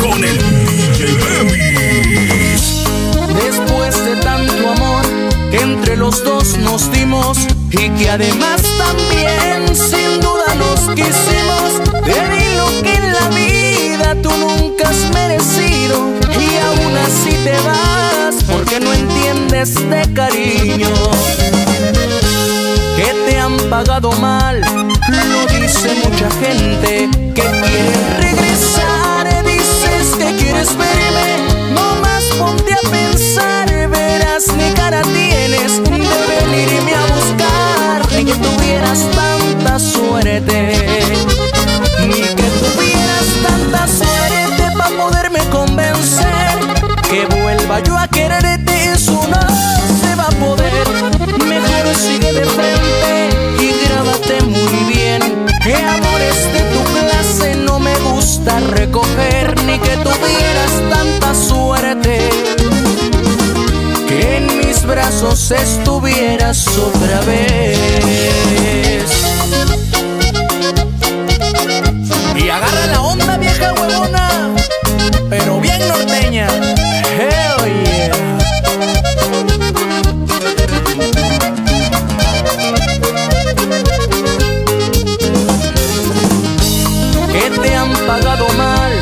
Con, el DJ Bemis. Después de tanto amor que entre los dos nos dimos y que además también sin duda nos quisimos, te di lo que en la vida tú nunca has merecido y aún así te vas porque no entiendes de cariño. Que te pagado mal, lo dice mucha gente Que quiere regresar, dices que quieres verme. No más ponte a pensar, verás ni cara tienes De venirme a buscar, ni que tuvieras tanta suerte. Ni que tuvieras tanta suerte para poderme convencer Que vuelva yo a quererte, eso no se va a poder recoger Ni que tuvieras tanta suerte. Que en mis brazos estuvieras otra vez que te han pagado mal,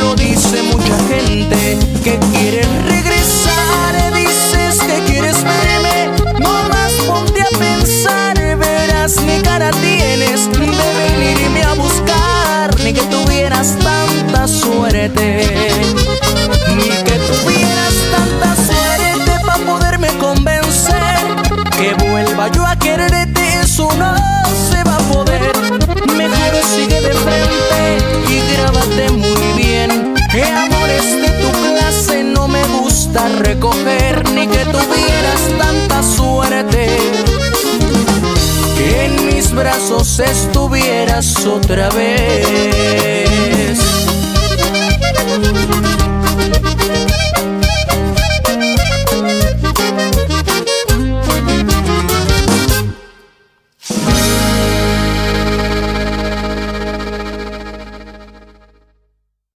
lo dice mucha gente que quiere regresar, dices que quieres verme, no más ponte a pensar, verás ni cara tienes de venirme a buscar, ni que tuvieras tanta suerte, ni que tuvieras tanta suerte que en mis brazos estuvieras otra vez.